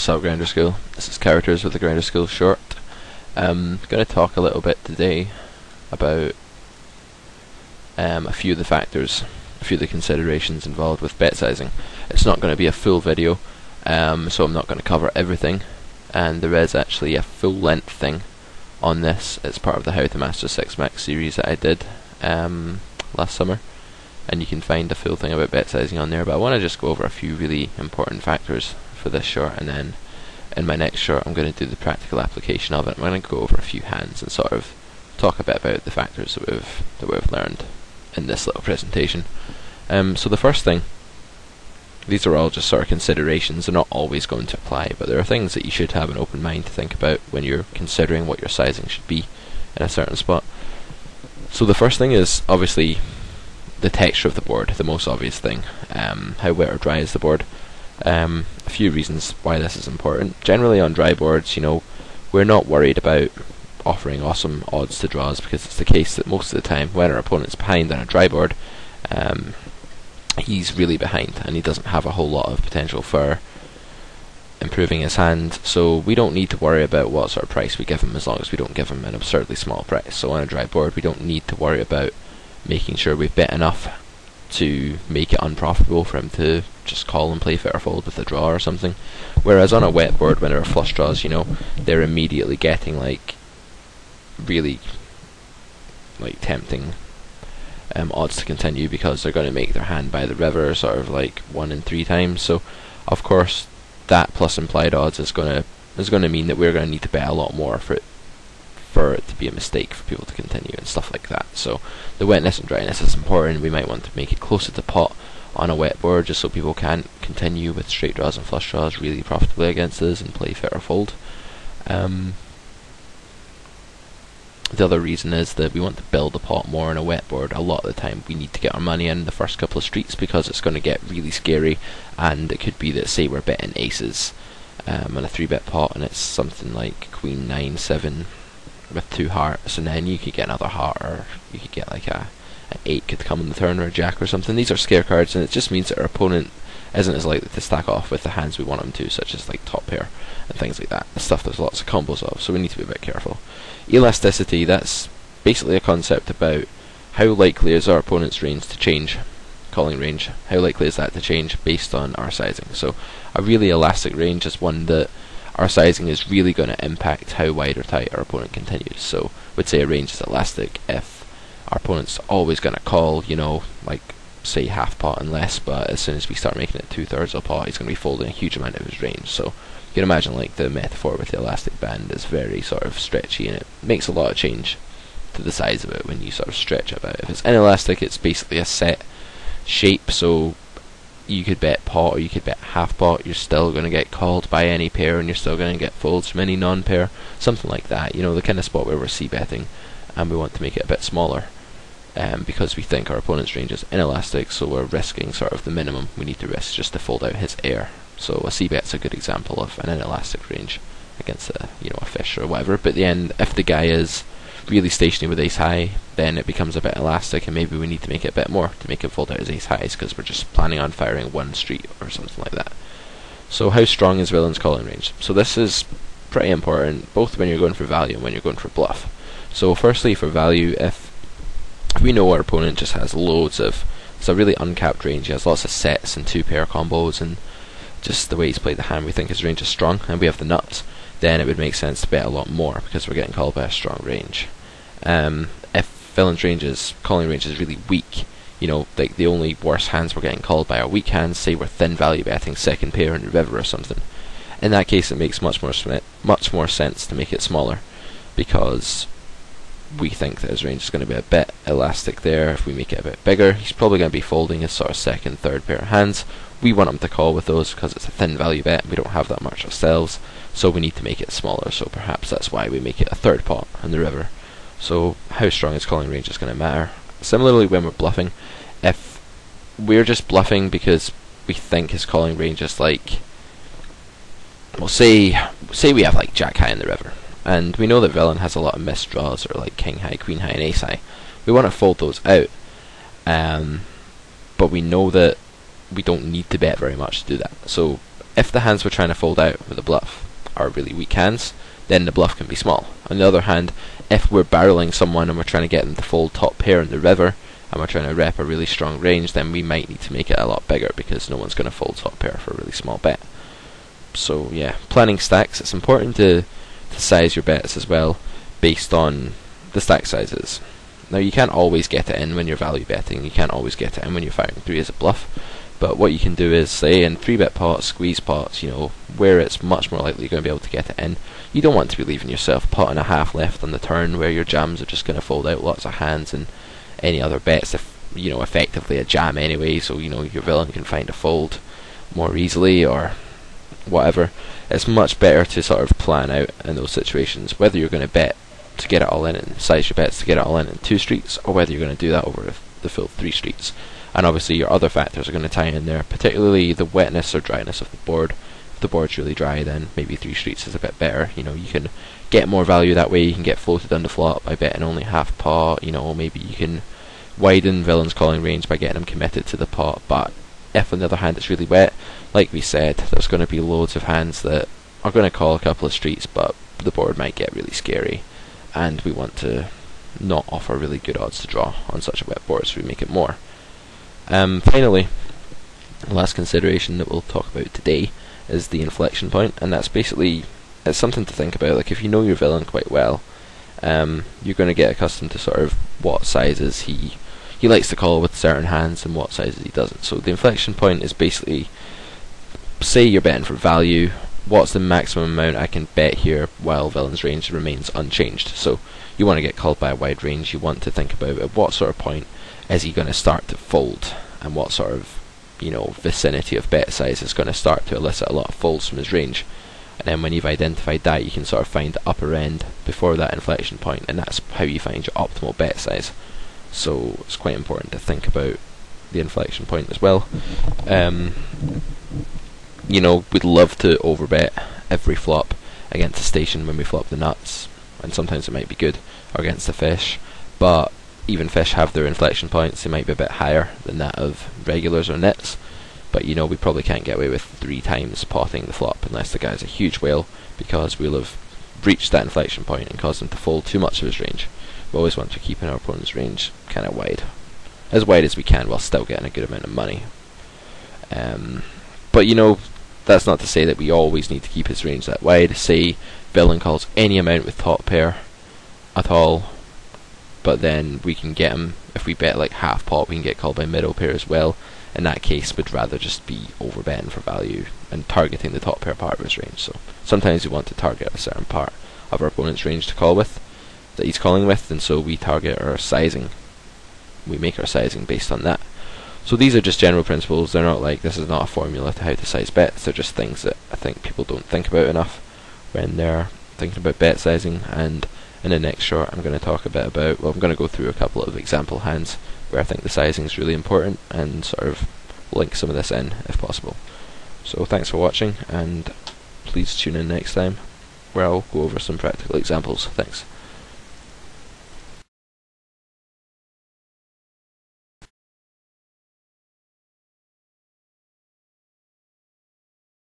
What's up, School? This is Carroters with the Grinder School short. I'm going to talk a little bit today about um, a few of the factors, a few of the considerations involved with bet sizing. It's not going to be a full video, um, so I'm not going to cover everything, and there is actually a full length thing on this. It's part of the How to Master 6 Max series that I did um, last summer, and you can find a full thing about bet sizing on there, but I want to just go over a few really important factors for this short, and then in my next short I'm going to do the practical application of it. I'm going to go over a few hands and sort of talk a bit about the factors that we've that we've learned in this little presentation. Um, so the first thing, these are all just sort of considerations. They're not always going to apply, but there are things that you should have an open mind to think about when you're considering what your sizing should be in a certain spot. So the first thing is obviously the texture of the board, the most obvious thing. Um, how wet or dry is the board? Um, a few reasons why this is important. Generally, on dry boards, you know, we're not worried about offering awesome odds to draws because it's the case that most of the time, when our opponent's behind on a dry board, um, he's really behind and he doesn't have a whole lot of potential for improving his hand. So we don't need to worry about what sort of price we give him as long as we don't give him an absurdly small price. So on a dry board, we don't need to worry about making sure we've bet enough to make it unprofitable for him to just call and play or fold with a draw or something. Whereas on a wet board, when there are flush draws, you know, they're immediately getting like really like tempting um, odds to continue because they're going to make their hand by the river sort of like one in three times. So, of course, that plus implied odds is going to is going to mean that we're going to need to bet a lot more for it for it to be a mistake for people to continue and stuff like that. So the wetness and dryness is important. We might want to make it closer to pot on a wet board just so people can continue with straight draws and flush draws really profitably against us and play fit or fold. Um, the other reason is that we want to build the pot more on a wet board. A lot of the time we need to get our money in the first couple of streets because it's going to get really scary and it could be that say we're betting aces um, on a 3 bet pot and it's something like queen 9, 7 with two hearts and then you could get another heart or you could get like a an 8 could come on the turn or a jack or something. These are scare cards and it just means that our opponent isn't as likely to stack off with the hands we want them to, such as like top pair and things like that. The stuff there's lots of combos of, so we need to be a bit careful. Elasticity, that's basically a concept about how likely is our opponent's range to change, calling range, how likely is that to change based on our sizing. So a really elastic range is one that our sizing is really going to impact how wide or tight our opponent continues. So we'd say a range is elastic if our opponent's always going to call, you know, like say half pot and less, but as soon as we start making it two thirds of pot, he's going to be folding a huge amount of his range. So you can imagine like the metaphor with the elastic band is very sort of stretchy and it makes a lot of change to the size of it when you sort of stretch it out. If it's inelastic, it's basically a set shape, so you could bet pot or you could bet half pot, you're still going to get called by any pair and you're still going to get folds from any non pair, something like that. You know, the kind of spot where we're c betting and we want to make it a bit smaller um, because we think our opponent's range is inelastic, so we're risking sort of the minimum we need to risk just to fold out his air. So a c-bet's a good example of an inelastic range against a you know a fish or whatever. But the end, if the guy is really stationary with ace high, then it becomes a bit elastic, and maybe we need to make it a bit more to make it fold out as ace highs because we're just planning on firing one street or something like that. So how strong is villain's calling range? So this is pretty important, both when you're going for value and when you're going for bluff. So firstly, for value, if we know our opponent just has loads of it's a really uncapped range. He has lots of sets and two pair combos and just the way he's played the hand we think his range is strong and we have the nuts, then it would make sense to bet a lot more because we're getting called by a strong range. Um, if villain's range is calling range is really weak, you know, like the only worse hands we're getting called by are weak hands, say we're thin value betting second pair the river or something. In that case it makes much more much more sense to make it smaller because we think that his range is going to be a bit elastic there. If we make it a bit bigger, he's probably going to be folding his sort of second, third pair of hands. We want him to call with those because it's a thin value bet. and We don't have that much ourselves, so we need to make it smaller. So perhaps that's why we make it a third pot in the river. So how strong his calling range is going to matter. Similarly, when we're bluffing, if we're just bluffing because we think his calling range is like, well, say say we have like Jack High in the river, and we know that villain has a lot of missed draws, or like king high, queen high, and ace high. We want to fold those out, um, but we know that we don't need to bet very much to do that. So if the hands we're trying to fold out with a bluff are really weak hands, then the bluff can be small. On the other hand, if we're barreling someone and we're trying to get them to fold top pair in the river, and we're trying to rep a really strong range, then we might need to make it a lot bigger because no one's going to fold top pair for a really small bet. So yeah, planning stacks. It's important to to size your bets as well based on the stack sizes. Now you can't always get it in when you're value betting. You can't always get it in when you're firing three as a bluff. But what you can do is say in 3-bet pots, squeeze pots, you know, where it's much more likely you're going to be able to get it in. You don't want to be leaving yourself a pot and a half left on the turn where your jams are just going to fold out lots of hands and any other bets if you know effectively a jam anyway, so you know your villain can find a fold more easily or whatever. It's much better to sort of plan out in those situations whether you're going to bet to get it all in and size your bets to get it all in in two streets, or whether you're going to do that over the full three streets. And obviously your other factors are going to tie in there, particularly the wetness or dryness of the board. If the board's really dry, then maybe three streets is a bit better. You know, you can get more value that way. You can get floated on the flop by betting only half pot. You know, maybe you can widen villain's calling range by getting them committed to the pot. But if on the other hand it's really wet, like we said, there's going to be loads of hands that are going to call a couple of streets, but the board might get really scary, and we want to not offer really good odds to draw on such a wet board, so we make it more. Um, finally, last consideration that we'll talk about today is the inflection point, and that's basically it's something to think about. Like if you know your villain quite well, um, you're going to get accustomed to sort of what sizes he he likes to call with certain hands and what sizes he doesn't. So the inflection point is basically say you're betting for value. What's the maximum amount I can bet here while villain's range remains unchanged? So you want to get called by a wide range. You want to think about at what sort of point is he going to start to fold, and what sort of you know vicinity of bet size is going to start to elicit a lot of folds from his range. And then when you've identified that, you can sort of find the upper end before that inflection point, and that's how you find your optimal bet size. So it's quite important to think about the inflection point as well. Um, you know, we'd love to overbet every flop against the station when we flop the nuts, and sometimes it might be good, or against the fish, but even fish have their inflection points, they might be a bit higher than that of regulars or nits, but you know, we probably can't get away with three times potting the flop unless the guy's a huge whale, because we'll have breached that inflection point and caused him to fold too much of his range. We always want to keep our opponent's range kind of wide, as wide as we can while still getting a good amount of money. Um, but you know, that's not to say that we always need to keep his range that wide. Say villain calls any amount with top pair at all, but then we can get him if we bet like half pot, we can get called by middle pair as well. In that case, we'd rather just be overbetting for value and targeting the top pair part of his range. So sometimes we want to target a certain part of our opponent's range to call with that he's calling with, and so we target our sizing. We make our sizing based on that. So these are just general principles. They're not like this is not a formula to how to size bets. They're just things that I think people don't think about enough when they're thinking about bet sizing. And in the next short, I'm going to talk a bit about. Well, I'm going to go through a couple of example hands where I think the sizing is really important and sort of link some of this in if possible. So thanks for watching, and please tune in next time where I'll go over some practical examples. Thanks.